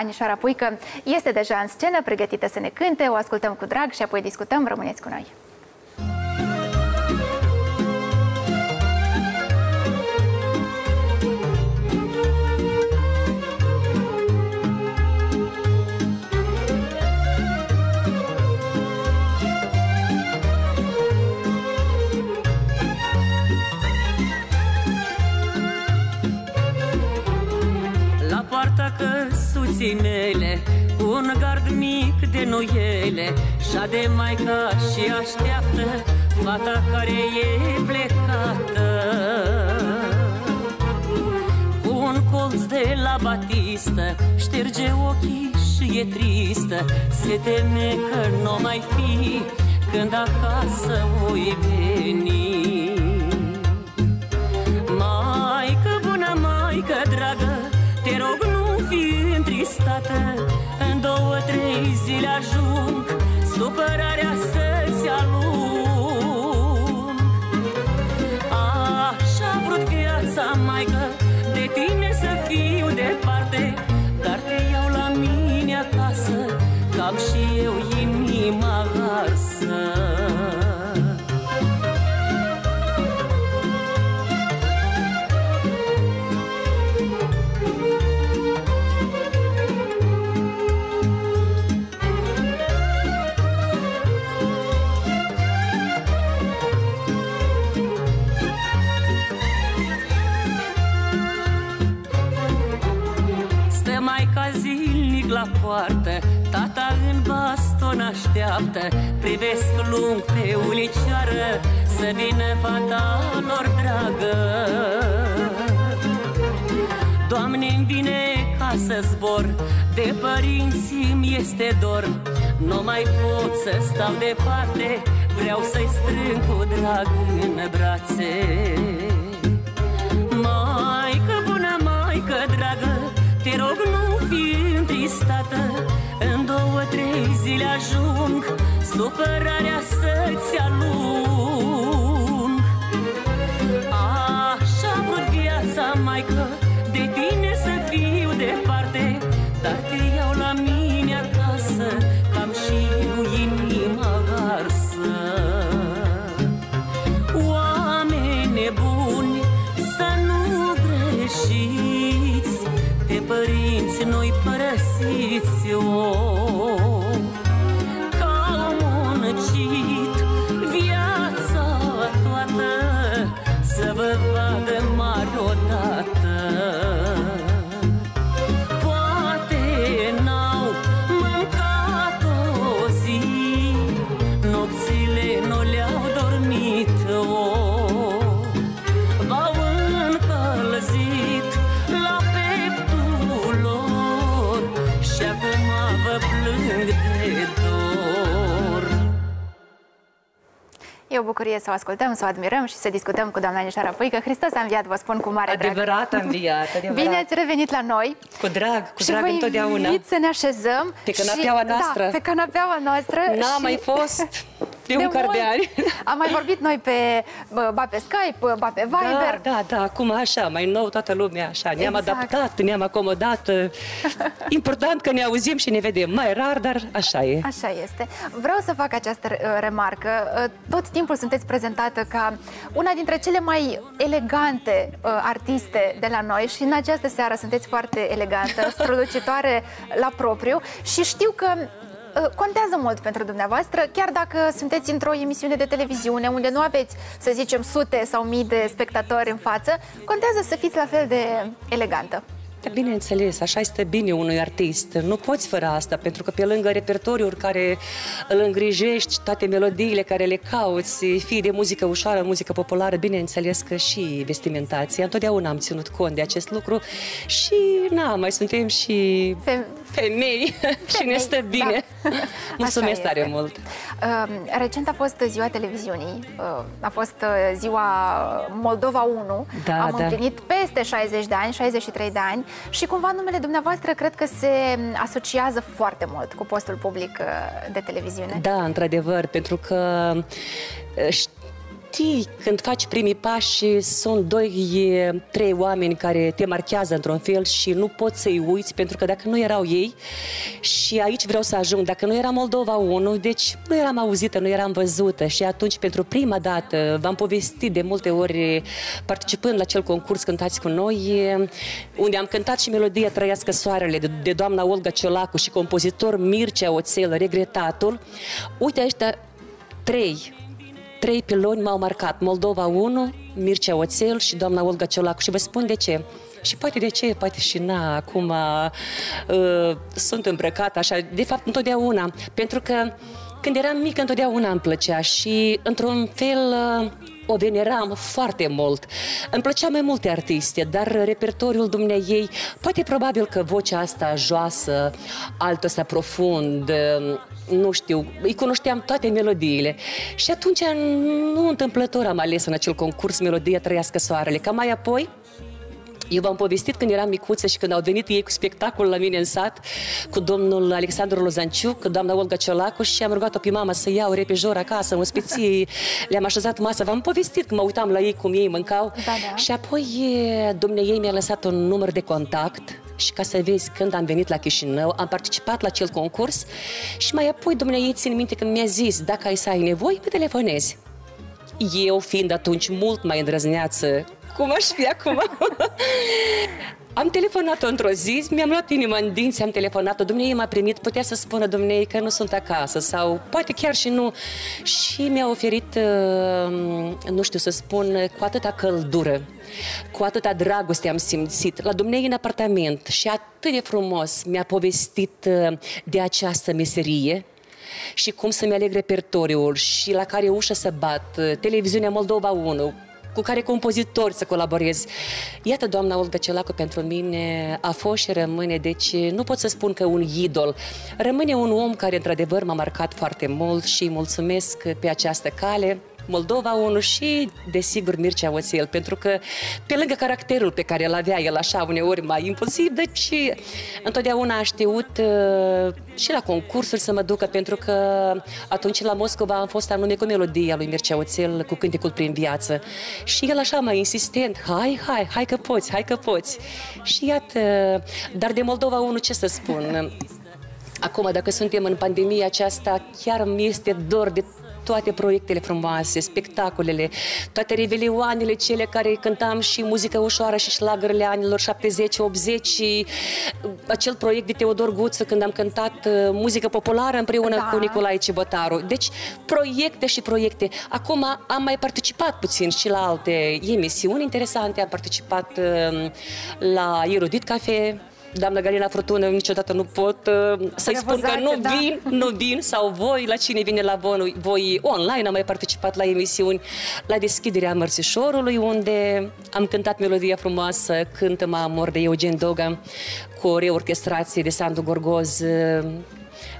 Anișoara Puică este deja în scenă, pregătită să ne cânte, o ascultăm cu drag și apoi discutăm. Rămâneți cu noi! Căsuții mele Cu un gard mic de noiele. Și-a de maica și așteaptă Fata care e plecată. Cu un colț de la batistă Șterge ochii și e tristă. Se teme că nu mai fi Când acasă voi veni întristată În două, trei zile ajung Supărarea să-ți alung. Așa vrut viața, maică De tine să fiu departe Dar te iau la mine acasă Cam și eu inima arsă așteaptă Privesc lung pe ulicioară Să vină fata lor dragă. Doamne-mi vine ca să zbor De părinții mi este dor. Nu mai pot să stau departe Vreau să-i strâng cu drag în brațe. Maică bună, maică dragă Te rog nu fi întristată În două, trei zile ajung Supărarea să-ți alung. Așa vrut viața, maică De tine să fiu departe părăsiți-o Ca o bucurie să o ascultăm, să o admirăm și să discutăm cu doamna Anișoara Puică. Hristos a înviat, vă spun cu mare drag. Adevărat am înviat, adevărat. Bine ați revenit la noi. Cu drag, cu și drag vă întotdeauna. invit să ne așezăm. Pe canapeaua și, noastră. Da, pe canapeaua noastră. N-am și- mai fost de un mult. căr de ani. Am mai vorbit noi pe, bă, ba pe Skype, ba pe Viber. Da, da, da, acum așa, mai nou toată lumea așa. Ne-am Exact. adaptat, ne-am acomodat. Important că ne auzim și ne vedem. Mai rar, dar așa e. Așa este. Vreau să fac această uh, remarcă. Uh, Tot timpul sunteți prezentată ca una dintre cele mai elegante uh, artiste de la noi și în această seară sunteți foarte elegantă, strălucitoare la propriu și știu că uh, contează mult pentru dumneavoastră, chiar dacă sunteți într-o emisiune de televiziune unde nu aveți, să zicem, sute sau mii de spectatori în față, contează să fiți la fel de elegantă. Da, bineînțeles, așa este bine unui artist. Nu poți fără asta, pentru că pe lângă repertoriul care îl îngrijești, toate melodiile care le cauți, fie de muzică ușoară, muzică populară, bineînțeles că și vestimentația. Întotdeauna am ținut cont de acest lucru și, na, mai suntem și Fem- femei și ne stă bine. Da. Mulțumesc Așa tare este. mult! Uh, recent a fost ziua televiziunii, uh, a fost uh, ziua Moldova 1. Da, Am da. împlinit peste 60 de ani, 63 de ani și cumva numele dumneavoastră cred că se asociază foarte mult cu postul public uh, de televiziune. Da, într-adevăr, pentru că uh, ș- știi când faci primii pași, sunt doi, trei oameni care te marchează într-un fel și nu poți să-i uiți, pentru că dacă nu erau ei, și aici vreau să ajung, dacă nu era Moldova 1, deci nu eram auzită, nu eram văzută și atunci pentru prima dată v-am povestit de multe ori participând la acel concurs Cântați cu noi, unde am cântat și melodia Trăiască Soarele de, de doamna Olga Ciolacu și compozitor Mircea Oțel, regretatul. Uite ăștia trei trei piloni m-au marcat. Moldova 1, Mircea Oțel și doamna Olga Ciolacu. Și vă spun de ce. Și poate de ce, poate și na, acum uh, sunt îmbrăcată așa, de fapt întotdeauna, pentru că când eram mică întotdeauna îmi plăcea și într-un fel uh, o veneram foarte mult. Îmi plăcea mai multe artiste, dar repertoriul dumneiei, poate probabil că vocea asta joasă, altă asta profund, nu știu, îi cunoșteam toate melodiile. Și atunci, nu întâmplător am ales în acel concurs melodia Trăiască Soarele, ca mai apoi eu v-am povestit când eram micuță și când au venit ei cu spectacol la mine în sat, cu domnul Alexandru Lozanciuc, cu doamna Olga Ciolacu și am rugat-o pe mama să iau repejor acasă, în speție, le-am așezat masă. V-am povestit că mă uitam la ei cum ei mâncau. Da, da. Și apoi domnul ei mi-a lăsat un număr de contact și ca să vezi când am venit la Chișinău, am participat la acel concurs și mai apoi domnul ei ține minte că mi-a zis, dacă ai să ai nevoie, pe telefonezi. Eu, fiind atunci mult mai îndrăzneață cum aș fi acum. am telefonat-o într-o zi, mi-am luat inima în dinți, am telefonat-o, dumnei m-a primit, putea să spună dumnei că nu sunt acasă sau poate chiar și nu. Și mi-a oferit, uh, nu știu să spun, cu atâta căldură, cu atâta dragoste am simțit la dumnei în apartament și atât de frumos mi-a povestit uh, de această meserie, și cum să-mi aleg repertoriul și la care ușă să bat, uh, televiziunea Moldova 1, cu care compozitori să colaborez. Iată, doamna Olga Celacu pentru mine a fost și rămâne, deci nu pot să spun că un idol. Rămâne un om care într-adevăr m-a marcat foarte mult și îi mulțumesc pe această cale. Moldova 1 și, desigur, Mircea Oțel, pentru că pe lângă caracterul pe care îl avea el așa uneori mai impulsiv, deci întotdeauna a știut uh, și la concursuri să mă ducă, pentru că atunci la Moscova am fost anume cu melodia lui Mircea Oțel, cu cântecul prin viață. Și el așa mai insistent, hai, hai, hai că poți, hai că poți. Și iată, dar de Moldova 1 ce să spun? Acum, dacă suntem în pandemia aceasta, chiar mi este dor de toate proiectele frumoase, spectacolele, toate revelioanele cele care cântam și muzică ușoară și șlagările anilor 70-80 și uh, acel proiect de Teodor Guță când am cântat uh, muzică populară împreună da. cu Nicolae Cibotaru. Deci proiecte și proiecte. Acum am mai participat puțin și la alte emisiuni interesante, am participat uh, la Erudit Cafe, doamna Galina Furtună, niciodată nu pot uh, să-i spun că nu da. vin, nu vin, sau voi, la cine vine la voi, voi online, am mai participat la emisiuni, la deschiderea Mărțișorului, unde am cântat melodia frumoasă, Cântă-mă amor de Eugen Doga, cu o reorchestrație de Sandu Gorgoz, uh,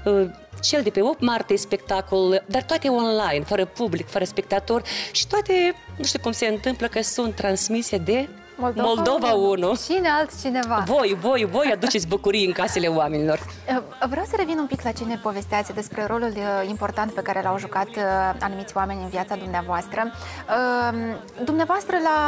uh, cel de pe 8 martie spectacol, dar toate online, fără public, fără spectator și toate, nu știu cum se întâmplă, că sunt transmise de Moldova, Moldova 1. Cine altcineva? Voi, voi, voi aduceți bucurii în casele oamenilor. Eh, vreau să revin un pic la cine povesteați despre rolul eh, important pe care l-au jucat eh, anumiți oameni în viața dumneavoastră. Dumneavoastră, la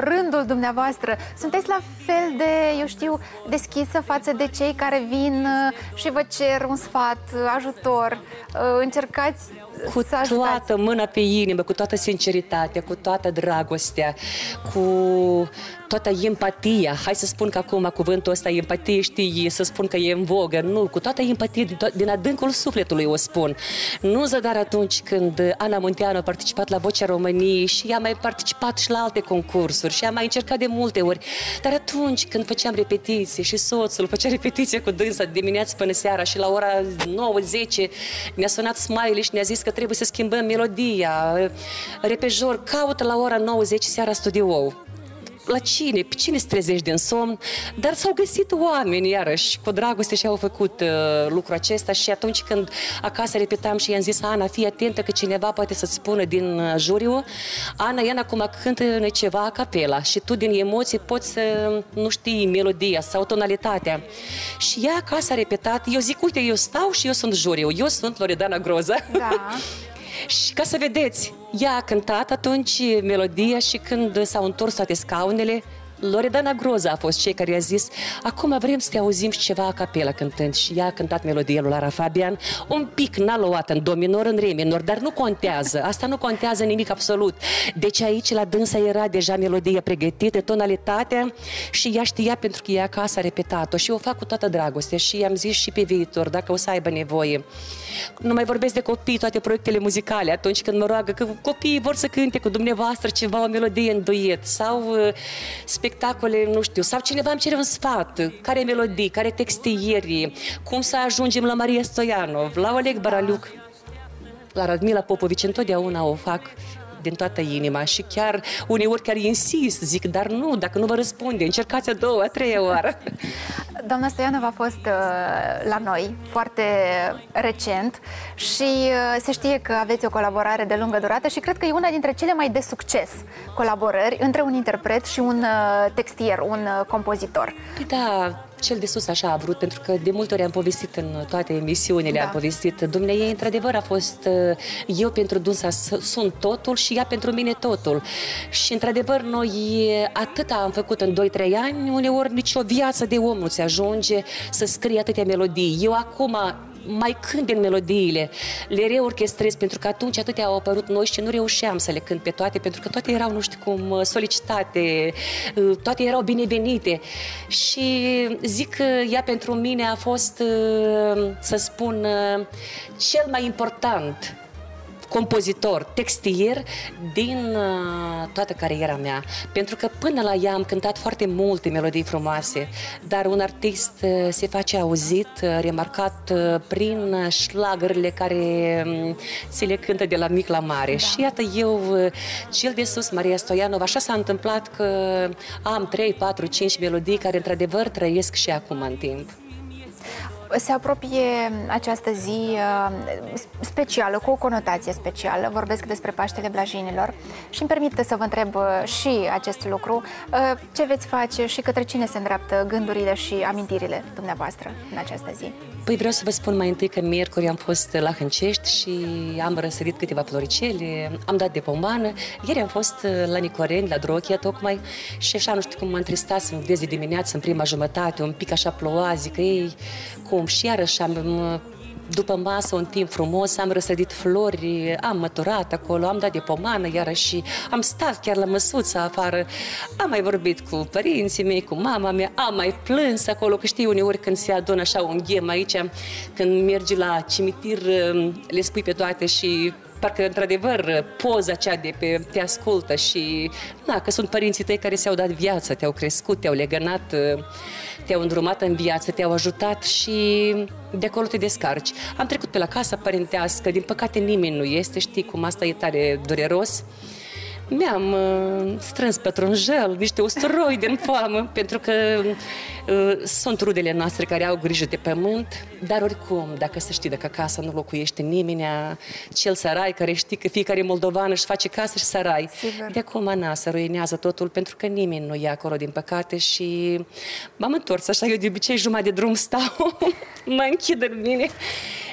rândul dumneavoastră, sunteți la fel de, eu știu, deschisă față de cei care vin și vă cer un sfat, ajutor, încercați cu toată mâna pe inimă, cu toată sinceritatea, cu toată dragostea, cu toată empatia. Hai să spun că acum cuvântul ăsta empatie, știi, să spun că e în vogă. Nu, cu toată empatie, din adâncul sufletului o spun. Nu zădar atunci când Ana Munteanu a participat la Vocea României și a mai participat și la alte concursuri și a mai încercat de multe ori. Dar atunci când făceam repetiții și soțul făcea repetiție cu dânsa dimineața până seara și la ora 9-10 ne-a sunat Smiley și ne-a zis că trebuie să schimbăm melodia. Repejor, caută la ora 9-10 seara studioul la cine, pe cine se trezești din somn, dar s-au găsit oameni, iarăși, cu dragoste și au făcut uh, lucrul acesta și atunci când acasă repetam și i-am zis, Ana, fii atentă că cineva poate să-ți spună din uh, juriu, Ana, Iana, acum cântă ceva a capela și tu din emoții poți să nu știi melodia sau tonalitatea. Și ea acasă a repetat, eu zic, uite, eu stau și eu sunt juriu, eu sunt Loredana Groza. Da. Și ca să vedeți, ea a cântat atunci melodia și când s-au întors toate scaunele, Loredana Groza a fost cei care a zis acum vrem să te auzim și ceva a capela cântând și ea a cântat melodia lui Lara Fabian un pic n-a luat în do minor, în re minor, dar nu contează, asta nu contează nimic absolut. Deci aici la dânsa era deja melodie pregătită, tonalitatea și ea știa pentru că ea acasă a repetat-o și o fac cu toată dragoste și i-am zis și pe viitor dacă o să aibă nevoie. Nu mai vorbesc de copii, toate proiectele muzicale, atunci când mă roagă că copiii vor să cânte cu dumneavoastră ceva, o melodie în duet sau uh, spectacole, nu știu, sau cineva îmi cere un sfat, care melodii, care textieri, cum să ajungem la Maria Stoianov, la Oleg Baraliuc, la Radmila Popovici, întotdeauna o fac din toată inima și chiar uneori chiar insist, zic, dar nu, dacă nu vă răspunde, încercați a doua, a treia oară. Doamna Stoianova a fost uh, la noi foarte recent și uh, se știe că aveți o colaborare de lungă durată și cred că e una dintre cele mai de succes colaborări între un interpret și un uh, textier, un uh, compozitor. Păi da, cel de sus așa a vrut, pentru că de multe ori am povestit în toate emisiunile, da. am povestit. Dumnezeu, într-adevăr, a fost uh, eu pentru dânsa sunt totul și ea pentru mine totul. Și, într-adevăr, noi atât am făcut în 2-3 ani, uneori nici o viață de om nu se ajunge să scrie atâtea melodii. Eu acum mai cânt din melodiile, le reorchestrez, pentru că atunci atâtea au apărut noi și nu reușeam să le cânt pe toate, pentru că toate erau, nu știu cum, uh, solicitate, uh, toate erau binevenite. Și zic că ea pentru mine a fost, uh, să spun, cel mai important compozitor, textier din uh, toată cariera mea. Pentru că până la ea am cântat foarte multe melodii frumoase, dar un artist uh, se face auzit, uh, remarcat prin șlagările care um, ți le cântă de la mic la mare. Da. Și iată eu, cel de sus, Maria Stoianova, așa s-a întâmplat că am 3, 4, 5 melodii care într-adevăr trăiesc și acum în timp. Se apropie această zi uh, specială, cu o conotație specială. Vorbesc despre Paștele Blajinilor și îmi permite să vă întreb uh, și acest lucru. Uh, ce veți face și către cine se îndreaptă gândurile și amintirile dumneavoastră în această zi? Păi vreau să vă spun mai întâi că miercuri am fost la Hâncești și am răsărit câteva floricele, am dat de pomană. Ieri am fost la Nicoreni, la Drochia, tocmai, și așa, nu știu cum mă întristat să de dimineață, în prima jumătate, un pic așa ploua, zic, ei, cum, și iarăși am după masă, un timp frumos, am răsădit flori, am măturat acolo, am dat de pomană, iarăși am stat chiar la măsuța afară, am mai vorbit cu părinții mei, cu mama mea, am mai plâns acolo, că știi uneori când se adună așa un ghem aici, când mergi la cimitir, le spui pe toate și parcă într-adevăr poza cea de pe te ascultă și na, că sunt părinții tăi care ți-au dat viață, te-au crescut, te-au legănat, te-au îndrumat în viață, te-au ajutat și de acolo te descarci. Am trecut pe la casa părintească, din păcate nimeni nu este, știi cum asta e tare dureros mi-am uh, strâns pătrunjel, niște usturoi din foamă, pentru că uh, sunt rudele noastre care au grijă de pământ, dar oricum, dacă să știi, dacă acasă nu locuiește nimeni, cel sarai care știi că fiecare moldovan își face casă și sarai. Sigur. De acum, na, să ruinează totul, pentru că nimeni nu e acolo, din păcate, și m-am întors așa, eu de obicei jumătate de drum stau, mă închid în mine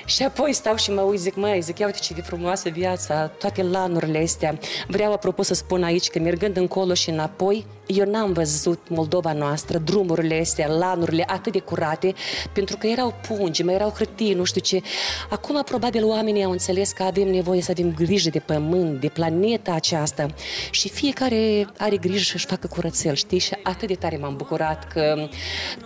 și apoi stau și mă uit, zic, măi, zic, ia uite ce de frumoasă viața, toate lanurile astea. Vreau, apropo, să spun aici că mergând încolo și înapoi, eu n-am văzut Moldova noastră, drumurile astea, lanurile atât de curate, pentru că erau pungi, mai erau hârtii, nu știu ce. Acum, probabil, oamenii au înțeles că avem nevoie să avem grijă de pământ, de planeta aceasta și fiecare are grijă să-și facă curățel, știi? Și atât de tare m-am bucurat că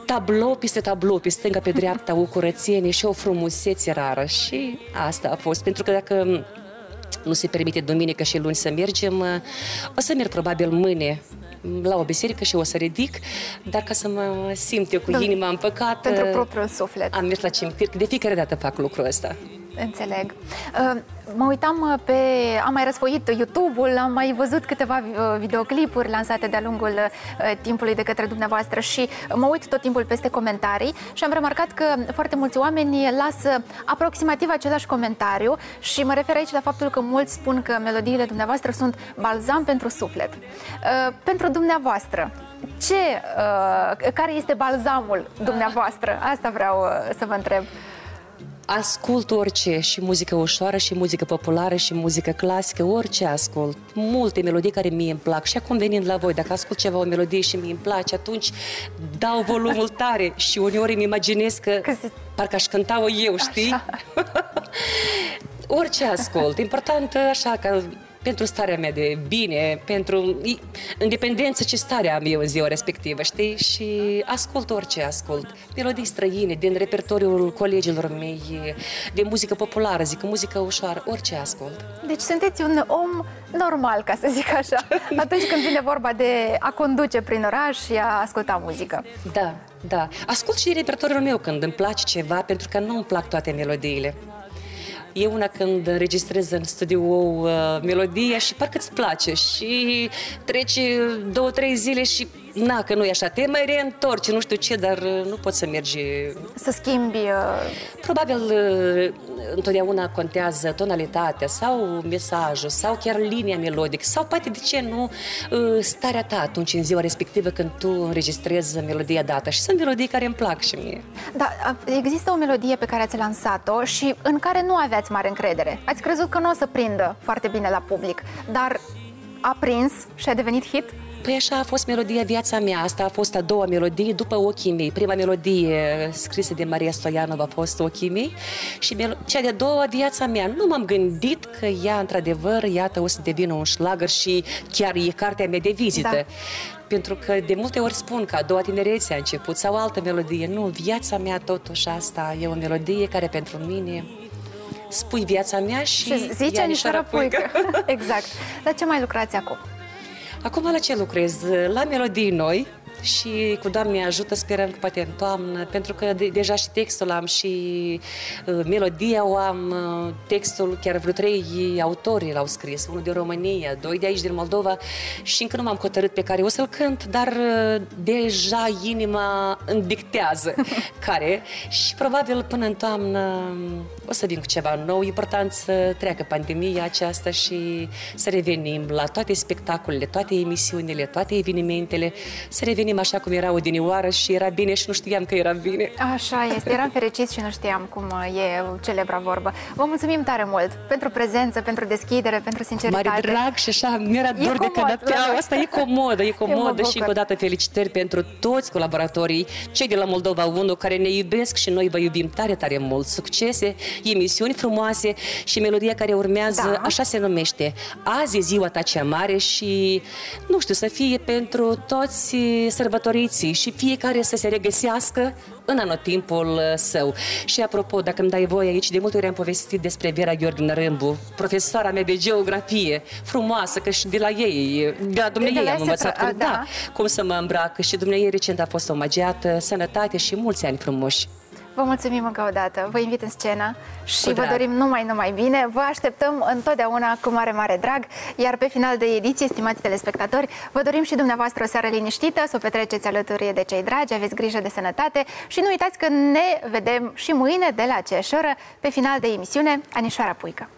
tablou peste tablou, pe stânga, pe dreapta, o curățenie și o frumusețe rară și asta a fost, pentru că dacă nu se permite duminică și luni să mergem, o să merg probabil mâine la o biserică și o să ridic, dar ca să mă simt eu cu da. inima împăcată... Pentru propriul suflet. Am mers la cimitir, de fiecare dată fac lucrul ăsta. Înțeleg. Uh, mă uitam uh, pe... Am mai răsfoit YouTube-ul, am mai văzut câteva uh, videoclipuri lansate de-a lungul timpului de către dumneavoastră și mă uit tot timpul peste comentarii și am remarcat că foarte mulți oameni lasă aproximativ același comentariu și mă refer aici la faptul că mulți spun că melodiile dumneavoastră sunt balzam pentru suflet. Pentru dumneavoastră, ce, care este balzamul dumneavoastră? Asta vreau să vă întreb. Ascult orice, și muzică ușoară, și muzică populară, și muzică clasică, orice ascult. Multe melodii care mie îmi plac. Și acum venind la voi, dacă ascult ceva, o melodie și mi îmi place, atunci dau volumul tare și uneori îmi imaginez că, că se... parcă aș cânta-o eu, știi? orice ascult. Important așa că pentru starea mea de bine, pentru independență ce stare am eu în ziua respectivă, știi? Și ascult orice ascult. Melodii străine, din repertoriul colegilor mei, de muzică populară, zic, muzică ușoară, orice ascult. Deci sunteți un om normal, ca să zic așa, atunci când vine vorba de a conduce prin oraș și a asculta muzică. Da, da. Ascult și repertoriul meu când îmi place ceva, pentru că nu îmi plac toate melodiile. E una când înregistrezi în studio uh, melodia și parcă îți place și trece două, trei zile și na, că nu e așa, te mai reîntorci, nu știu ce, dar uh, nu poți să mergi... Să schimbi... Uh... Probabil uh, întotdeauna contează tonalitatea sau mesajul sau chiar linia melodică sau poate, de ce nu, uh, starea ta atunci în ziua respectivă când tu înregistrezi melodia dată și sunt melodii care îmi plac și mie. Da, există o melodie pe care ați lansat-o și în care nu aveați mare încredere. Ați crezut că nu o să prindă foarte bine la public, dar a prins și a devenit hit? Păi așa a fost melodia Viața mea, asta a fost a doua melodie după Ochii mei. Prima melodie scrisă de Maria Stoianova a fost Ochii mei și cea de-a doua Viața mea. Nu m-am gândit că ea, într-adevăr, iată, o să devină un șlagăr și chiar e cartea mea de vizită. Da. Pentru că de multe ori spun că a doua tinerețe a început sau altă melodie. Nu, viața mea totuși asta e o melodie care pentru mine spui viața mea și, și zice Anișoara Puică. exact. Dar ce mai lucrați acum? Acum la ce lucrez? La melodii noi, și cu Doamne ajută sperăm că poate în toamnă, pentru că de, deja și textul am și uh, melodia o am, uh, textul chiar vreo trei autori l-au scris, unul din România, doi de aici din Moldova și încă nu m-am hotărât pe care o să-l cânt, dar uh, deja inima îmi dictează care și probabil până în toamnă o să vin cu ceva nou. Important să treacă pandemia aceasta și să revenim la toate spectacolele, toate emisiunile, toate evenimentele, să revenim venim așa cum era odinioară și era bine și nu știam că era bine. Așa este, eram fericiți și nu știam cum e celebra vorbă. Vă mulțumim tare mult pentru prezență, pentru deschidere, pentru sinceritate. Mare drag și așa, mi-era dor de canapea. Asta e comodă, e comodă și încă o dată felicitări pentru toți colaboratorii, cei de la Moldova 1 care ne iubesc și noi vă iubim tare, tare mult. Succese, emisiuni frumoase și melodia care urmează, da. așa se numește. Azi e ziua ta cea mare și, nu știu, să fie pentru toți sărbătoriții și fiecare să se regăsească în anotimpul uh, său. Și apropo, dacă îmi dai voie aici, de multe ori am povestit despre Vera Gheorghe Râmbu, profesoara mea de geografie, frumoasă, că și de la ei, de la dumneavoastră am învățat da. da, cum să mă îmbrac și dumneavoastră recent a fost omagiată, sănătate și mulți ani frumoși. Vă mulțumim încă o dată, vă invit în scenă și vă dorim numai, numai bine. Vă așteptăm întotdeauna cu mare, mare drag, iar pe final de ediție, stimați telespectatori, vă dorim și dumneavoastră o seară liniștită, să o petreceți alături de cei dragi, aveți grijă de sănătate și nu uitați că ne vedem și mâine de la aceeași oră, pe final de emisiune, Anișoara Puică.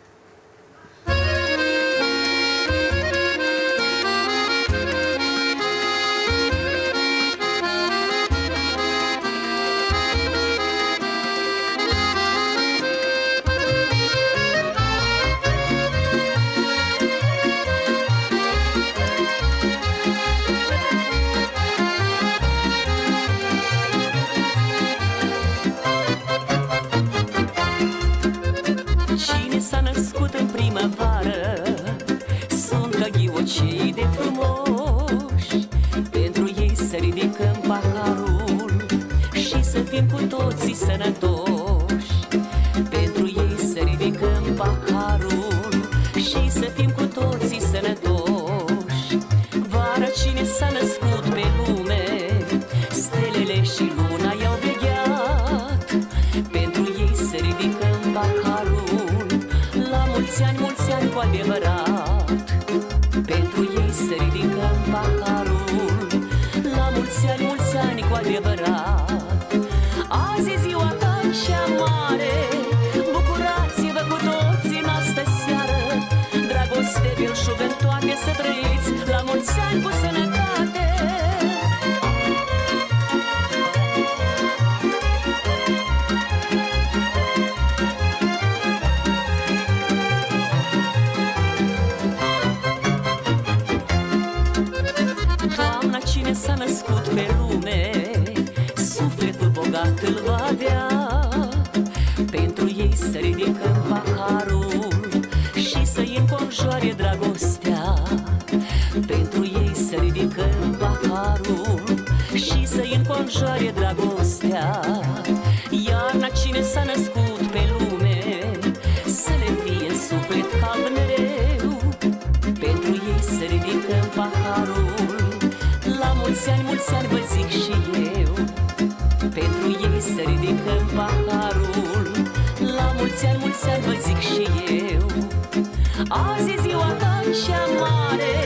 Cu adevărat bogat îl va avea. Pentru ei să ridică paharul Și să-i înconjoare dragostea. Pentru ei să ridică paharul Și să-i înconjoare dragostea. strigăm paharul. La mulți ani, mulți ani vă zic și eu. Azi e ziua ta cea mare.